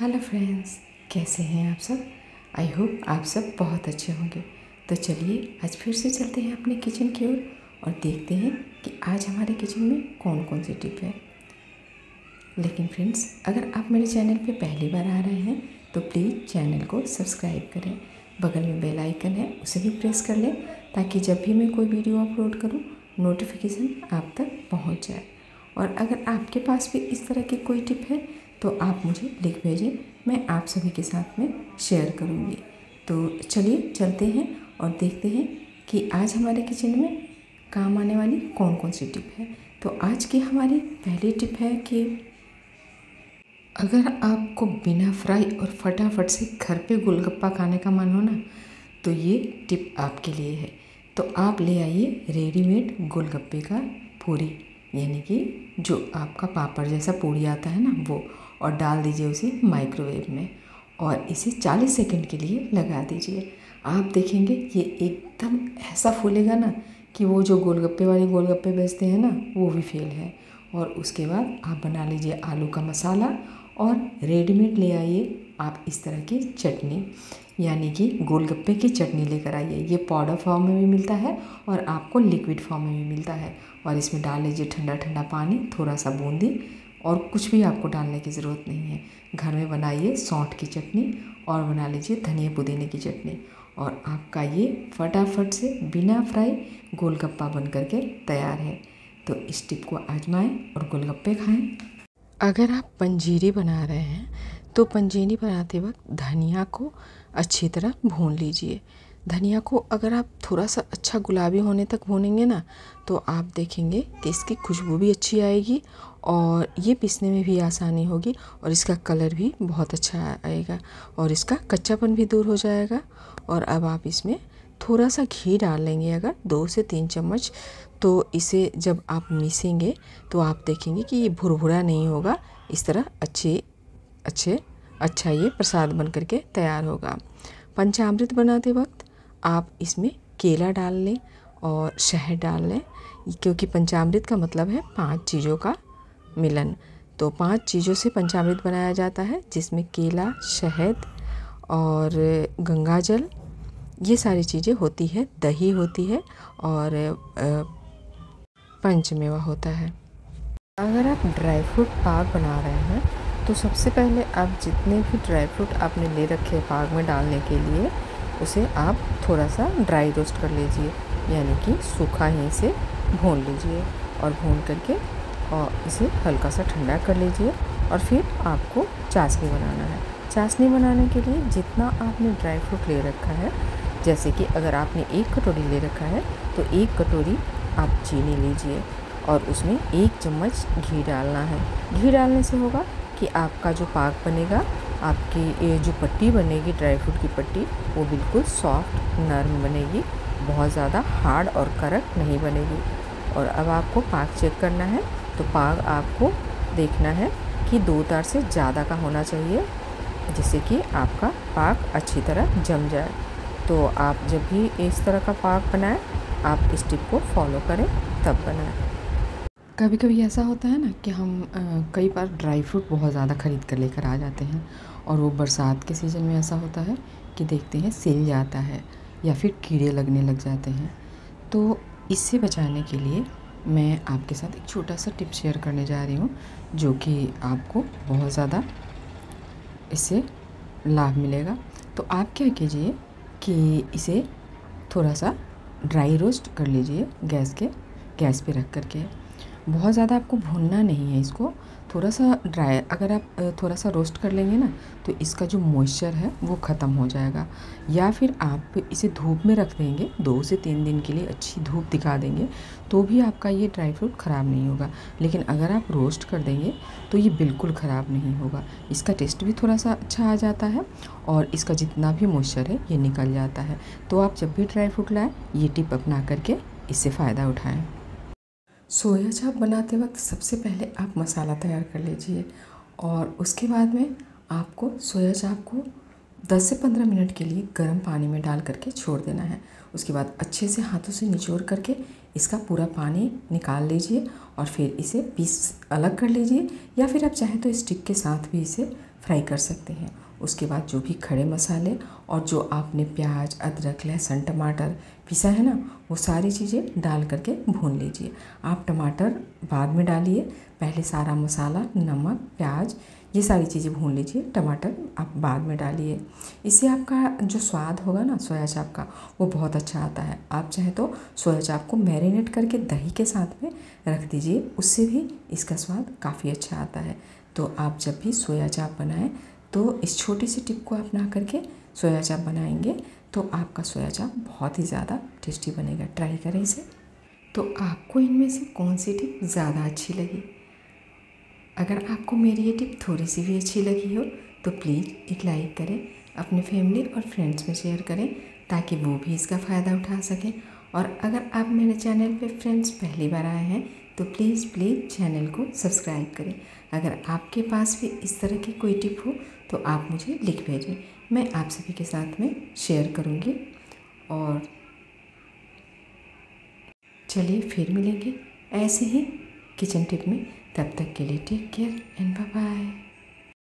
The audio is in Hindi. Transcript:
हेलो फ्रेंड्स, कैसे हैं आप सब? आई होप आप सब बहुत अच्छे होंगे। तो चलिए, आज फिर से चलते हैं अपने किचन की ओर और देखते हैं कि आज हमारे किचन में कौन कौन सी टिप है। लेकिन फ्रेंड्स, अगर आप मेरे चैनल पे पहली बार आ रहे हैं तो प्लीज़ चैनल को सब्सक्राइब करें। बगल में बेल आइकन है, उसे भी प्रेस कर लें ताकि जब भी मैं कोई वीडियो अपलोड करूँ, नोटिफिकेशन आप तक पहुँच जाए। और अगर आपके पास भी इस तरह की कोई टिप है तो आप मुझे लिख भेजें मैं आप सभी के साथ में शेयर करूँगी। तो चलिए चलते हैं और देखते हैं कि आज हमारे किचन में काम आने वाली कौन कौन सी टिप है। तो आज की हमारी पहली टिप है कि अगर आपको बिना फ्राई और फटाफट से घर पे गोलगप्पा खाने का मन हो ना तो ये टिप आपके लिए है। तो आप ले आइए रेडीमेड गोलगप्पे का पूरी। यानी कि जो आपका पापड़ जैसा पूड़ी आता है ना, वो, और डाल दीजिए उसे माइक्रोवेव में और इसे 40 सेकंड के लिए लगा दीजिए। आप देखेंगे ये एकदम ऐसा फूलेगा ना कि वो जो गोलगप्पे वाले गोलगप्पे बेचते हैं ना, वो भी फेल है। और उसके बाद आप बना लीजिए आलू का मसाला और रेडीमेड ले आइए आप इस तरह की चटनी, यानी कि गोलगप्पे की चटनी लेकर आइए। ये पाउडर फॉर्म में भी मिलता है और आपको लिक्विड फॉर्म में भी मिलता है। और इसमें डाल लीजिए ठंडा ठंडा पानी थोड़ा सा बूंदी और कुछ भी आपको डालने की ज़रूरत नहीं है। घर में बनाइए सौंठ की चटनी और बना लीजिए धनिया पुदीने की चटनी। और आपका ये फटाफट से बिना फ्राई गोलगप्पा बन करके तैयार है। तो इस टिप को आजमाएँ और गोलगप्पे खाएँ। अगर आप पंजीरी बना रहे हैं तो पंजीरी बनाते वक्त धनिया को अच्छी तरह भून लीजिए। धनिया को अगर आप थोड़ा सा अच्छा गुलाबी होने तक भूनेंगे ना तो आप देखेंगे कि इसकी खुशबू भी अच्छी आएगी और ये पीसने में भी आसानी होगी और इसका कलर भी बहुत अच्छा आएगा और इसका कच्चापन भी दूर हो जाएगा और अब आप इसमें थोड़ा सा घी डाल लेंगे अगर, दो से तीन चम्मच। तो इसे जब आप मिसेंगे तो आप देखेंगे कि ये भुरभुरा नहीं होगा। इस तरह अच्छे अच्छे अच्छा ये प्रसाद बन करके तैयार होगा। पंचामृत बनाते वक्त आप इसमें केला डाल लें और शहद डाल लें। क्योंकि पंचामृत का मतलब है पाँच चीज़ों का मिलन। तो पाँच चीज़ों से पंचामृत बनाया जाता है, जिसमें केला, शहद और गंगा जल ये सारी चीज़ें होती है, दही होती है और पंचमेवा होता है। अगर आप ड्राई फ्रूट पाक बना रहे हैं तो सबसे पहले आप जितने भी ड्राई फ्रूट आपने ले रखे हैं पाक में डालने के लिए, उसे आप थोड़ा सा ड्राई रोस्ट कर लीजिए, यानी कि सूखा ही इसे भून लीजिए और भून करके और इसे हल्का सा ठंडा कर लीजिए और फिर आपको चाशनी बनाना है। चाशनी बनाने के लिए जितना आपने ड्राई फ्रूट ले रखा है जैसे कि अगर आपने एक कटोरी ले रखा है तो एक कटोरी आप चीनी लीजिए और उसमें एक चम्मच घी डालना है। घी डालने से होगा कि आपका जो पाक बनेगा, आपकी ये जो पट्टी बनेगी, ड्राई फ्रूट की पट्टी, वो बिल्कुल सॉफ्ट, नरम बनेगी, बहुत ज़्यादा हार्ड और करक नहीं बनेगी। और अब आपको पाक चेक करना है तो पाक आपको देखना है कि दो तार से ज़्यादा का होना चाहिए, जिससे कि आपका पाक अच्छी तरह जम जाए। तो आप जब भी इस तरह का पाक बनाएँ आप इस टिप को फॉलो करें तब बनाएँ। कभी कभी ऐसा होता है ना कि हम आ, कई बार ड्राई फ्रूट बहुत ज़्यादा ख़रीद कर लेकर आ जाते हैं और वो बरसात के सीज़न में ऐसा होता है कि देखते हैं सिल जाता है या फिर कीड़े लगने लग जाते हैं। तो इससे बचाने के लिए मैं आपके साथ एक छोटा सा टिप शेयर करने जा रही हूँ जो कि आपको बहुत ज़्यादा इससे लाभ मिलेगा। तो आप क्या कीजिए कि इसे थोड़ा सा ड्राई रोस्ट कर लीजिए गैस के, गैस पे रख करके। बहुत ज़्यादा आपको भूनना नहीं है इसको। थोड़ा सा ड्राई अगर आप थोड़ा सा रोस्ट कर लेंगे ना तो इसका जो मॉइस्चर है, वो ख़त्म हो जाएगा। या फिर आप इसे धूप में रख देंगे, दो से तीन दिन के लिए अच्छी धूप दिखा देंगे तो भी आपका ये ड्राई फ्रूट ख़राब नहीं होगा। लेकिन अगर आप रोस्ट कर देंगे तो ये बिल्कुल ख़राब नहीं होगा। इसका टेस्ट भी थोड़ा सा अच्छा आ जाता है, और इसका जितना भी मॉइस्चर है, ये निकल जाता है। तो आप जब भी ड्राई फ्रूट लाएँ, ये टिप अपना करके इससे फ़ायदा उठाएँ। सोया चाप बनाते वक्त सबसे पहले आप मसाला तैयार कर लीजिए और उसके बाद में आपको सोया चाप को 10 से 15 मिनट के लिए गर्म पानी में डाल करके छोड़ देना है। उसके बाद अच्छे से हाथों से निचोड़ करके इसका पूरा पानी निकाल लीजिए और फिर इसे पीस अलग कर लीजिए या फिर आप चाहें तो स्टिक के साथ भी इसे फ्राई कर सकते हैं। उसके बाद जो भी खड़े मसाले और जो आपने प्याज, अदरक, लहसुन, टमाटर पिसा है ना, वो सारी चीज़ें डाल करके भून लीजिए। आप टमाटर बाद में डालिए। पहले सारा मसाला, नमक, प्याज, ये सारी चीज़ें भून लीजिए। टमाटर आप बाद में डालिए। इससे आपका जो स्वाद होगा ना, सोया चाप का, वो बहुत अच्छा आता है। आप चाहे तो सोया चाप को मैरिनेट करके दही के साथ में रख दीजिए। उससे भी इसका स्वाद काफ़ी अच्छा आता है। तो आप जब भी सोया चाप बनाएँ तो इस छोटी सी टिप को अपना करके सोया चाप बनाएँगे। तो आपका सोया चाप बहुत ही ज़्यादा टेस्टी बनेगा। ट्राई करें इसे। तो आपको इनमें से कौन सी टिप ज़्यादा अच्छी लगी? अगर आपको मेरी ये टिप थोड़ी सी भी अच्छी लगी हो तो प्लीज़ एक लाइक करें, अपने फैमिली और फ्रेंड्स में शेयर करें, ताकि वो भी इसका फ़ायदा उठा सकें। और अगर आप मेरे चैनल पे फ्रेंड्स पहली बार आए हैं तो प्लीज़ प्लीज़ चैनल को सब्सक्राइब करें। अगर आपके पास भी इस तरह की कोई टिप हो तो आप मुझे लिख भेजें। मैं आप सभी के साथ में शेयर करूँगी और चलिए फिर मिलेंगे ऐसे ही किचन टिप में। तब तक के लिए take care and bye bye